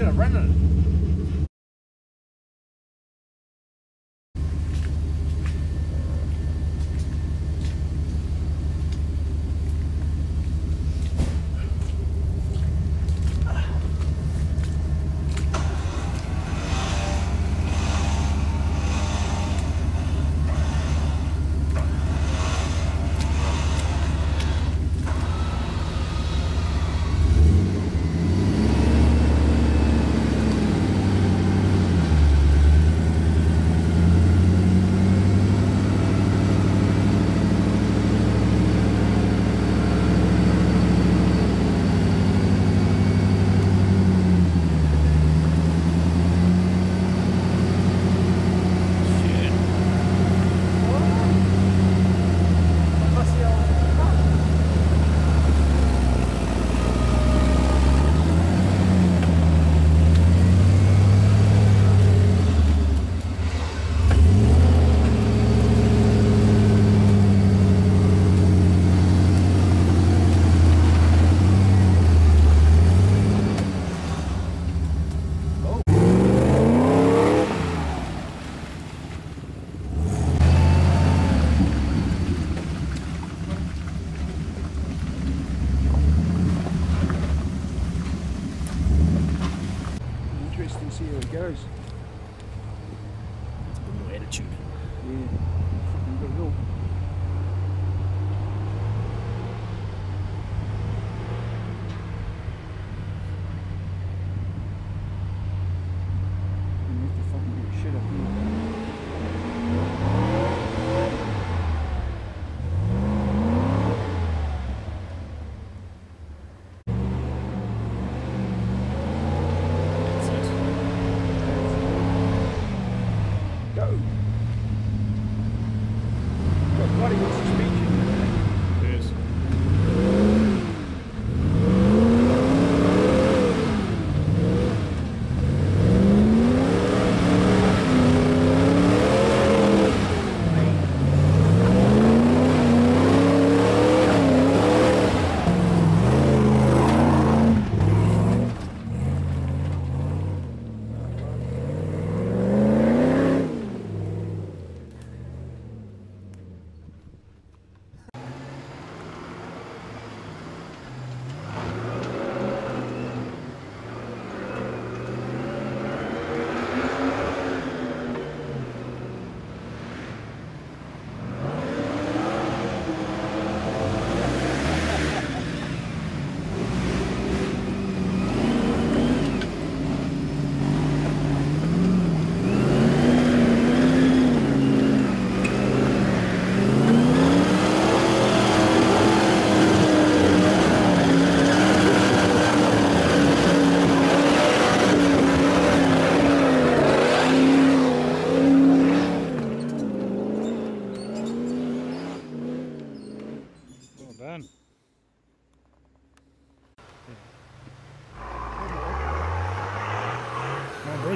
should have rented it. матчами.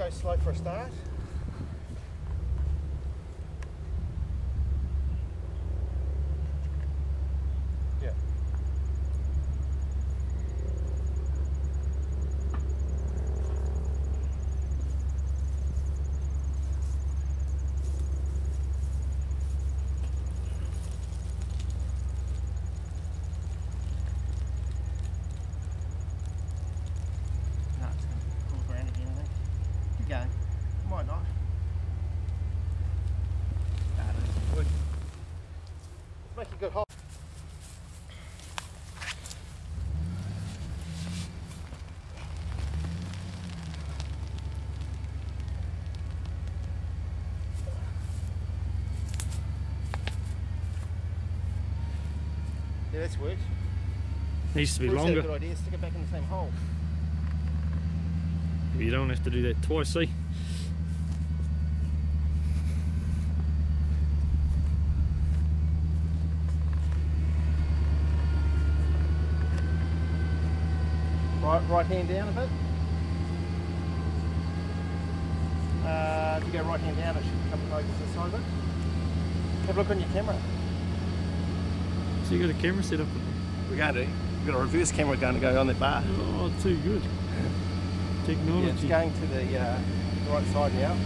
go slow for a start. Yeah, that's worked. Needs to be longer. A good idea. Stick it back in the same hole. You don't have to do that twice, see? Right, right hand down a bit. Uh, if you go right hand down, it should come over to the side of it. Have a look on your camera. So you got a camera set up. We're going to. We've got a reverse camera going to go on that bar. Oh, too good. Yeah, it's going to the, uh, the right side now.